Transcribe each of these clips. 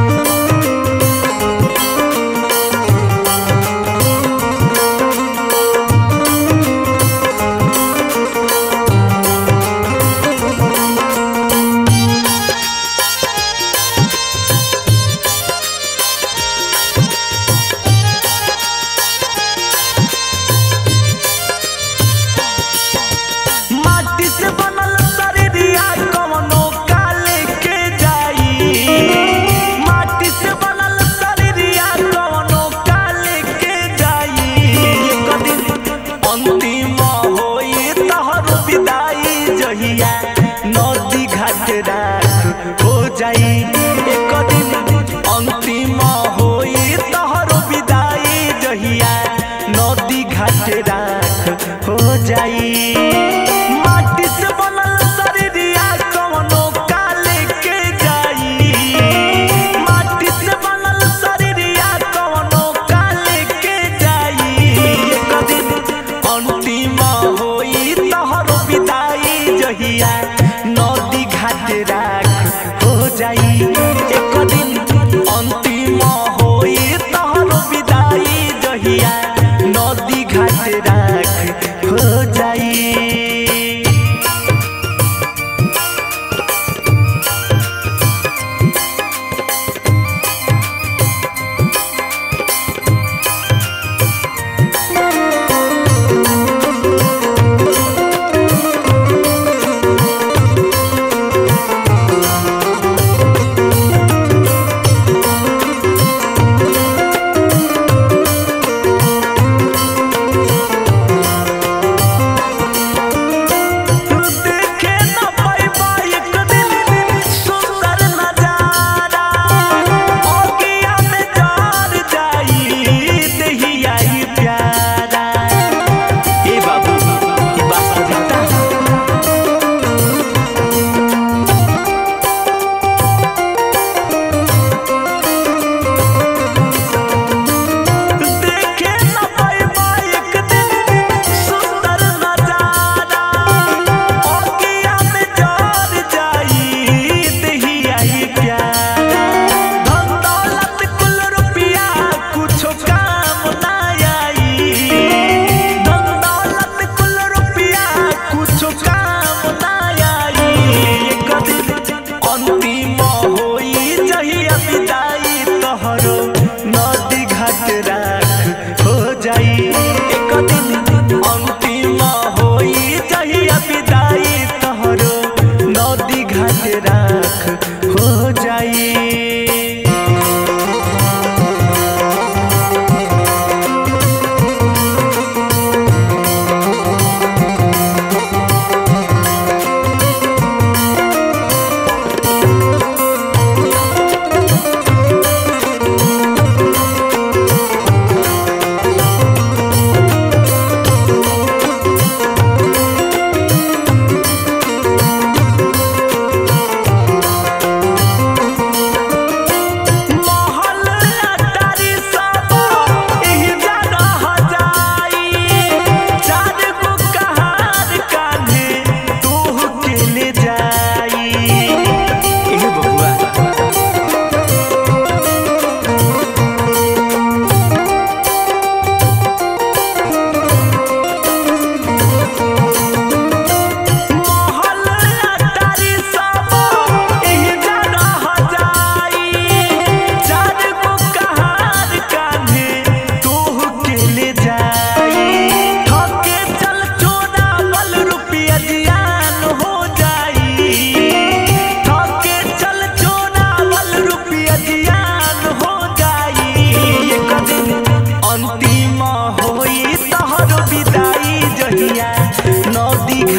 Música जाई। अंतिम होई विदाई जहिया नदी घाट जाई।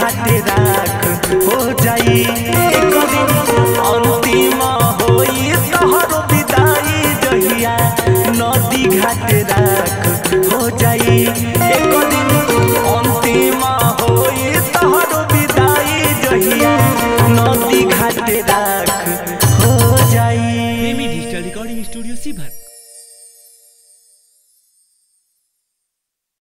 হাতে রাখ হো যাই অন্তিম হই, শহর বিদায় জহিয়া নদী ঘাটে রাখ হো যাই, একদিন অন্তিম হই, শহর বিদায় জহিয়া নদী ঘাটে রাখ হো যাই। Remedy studio সিভার